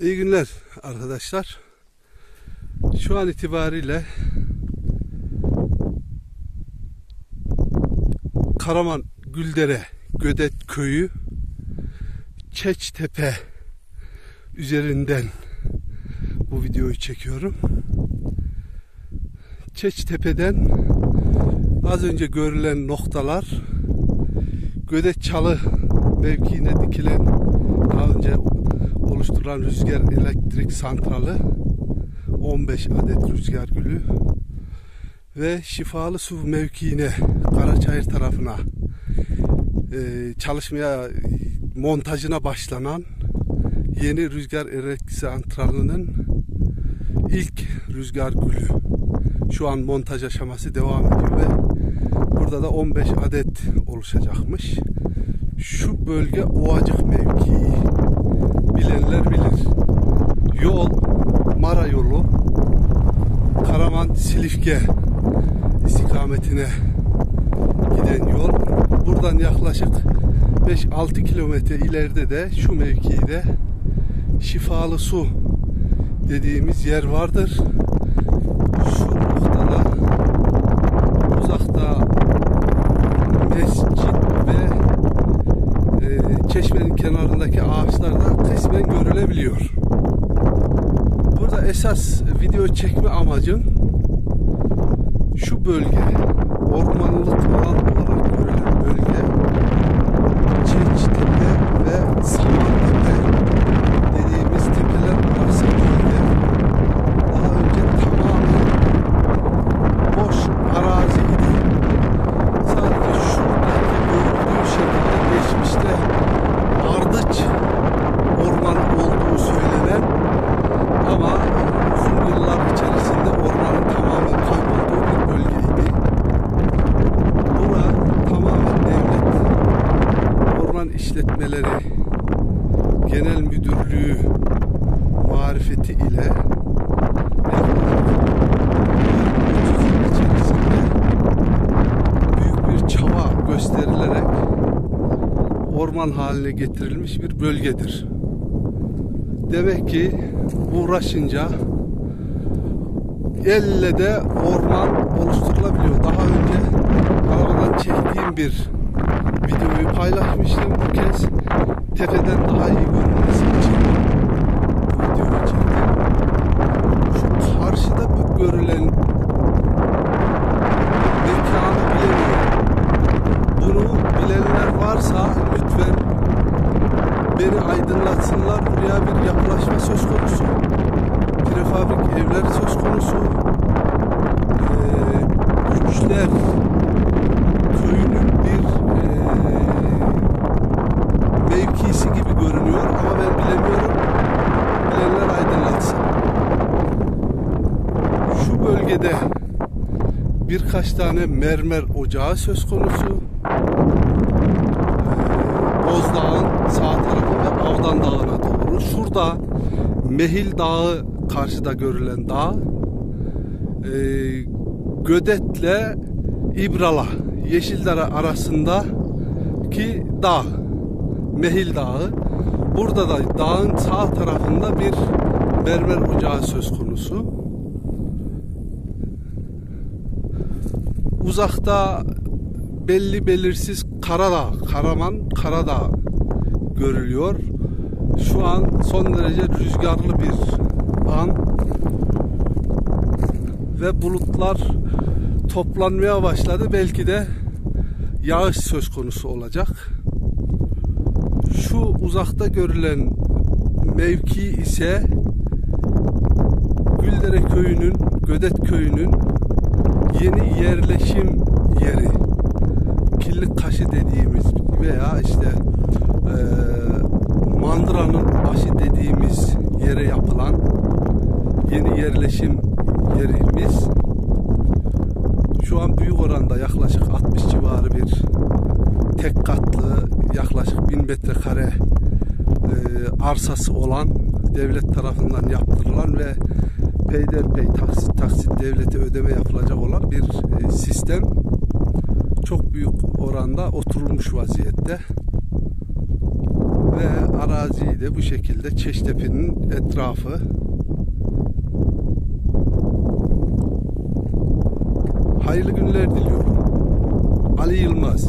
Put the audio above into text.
İyi günler arkadaşlar. Şu an itibariyle Karaman Güldere Gödet Köyü Çeçtepe üzerinden bu videoyu çekiyorum. Çeçtepe'den az önce görülen noktalar Gödet Çalı mevkiine dikilen daha önce oluşturulan rüzgar elektrik santralı 15 adet rüzgar gülü ve şifalı su mevkiine Karaçayır tarafına e, çalışmaya montajına başlanan yeni rüzgar elektrik santralının ilk rüzgar gülü şu an montaj aşaması devam ediyor ve burada da 15 adet oluşacakmış. Şu bölge Ovacık mevkii bilenler bilir. Yol Mara yolu Silifke istikametine giden yol. Buradan yaklaşık 5-6 kilometre ileride de şu mevkide şifalı su dediğimiz yer vardır. Şu noktada uzakta mescit ve e, çeşmenin kenarındaki ağaçlar da kısmen görülebiliyor. Burada esas video çekme amacım şu bölge marifeti ile yaklaşık 30 yıl içerisinde büyük bir çaba gösterilerek orman haline getirilmiş bir bölgedir. Demek ki uğraşınca elle de orman oluşturulabiliyor. Daha önce arabadan çektiğim bir videoyu paylaşmıştım. Bu kez tepeden daha iyi görünmesi için bu videoyu çektim. Şu karşıda bu görülen mekanı bilemiyorum. Bunu bilenler varsa lütfen beni aydınlatsınlar. Buraya bir yapılaşma söz konusu. Prefabrik evler söz konusu. Ee, Üçler köyünün bir ee, mevkisi gibi görünüyor ama ben bilemiyorum. Bilenler aydınlatsın. Şu bölgede birkaç tane mermer ocağı söz konusu. Şurada Mehil Dağı karşıda görülen dağ. Ee, Gödet'le İbrala Yeşildere arasındaki dağ. Mehil Dağı. Burada da dağın sağ tarafında bir mermer ocağı söz konusu. Uzakta belli belirsiz Karadağ, Karaman Karadağ görülüyor. Şu an son derece rüzgarlı bir an ve bulutlar toplanmaya başladı. Belki de yağış söz konusu olacak. Şu uzakta görülen mevki ise Güldere köyünün, Gödet köyünün yeni yerleşim yeri. Yerleşim yerimiz. Şu an büyük oranda yaklaşık 60 civarı bir tek katlı yaklaşık 1000 metrekare e, arsası olan devlet tarafından yaptırılan ve peyderpey taksit taksit devlete ödeme yapılacak olan bir e, sistem çok büyük oranda oturulmuş vaziyette. Ve araziyi de bu şekilde Çeştepe'nin etrafı hayırlı günler diliyorum. Ali Yılmaz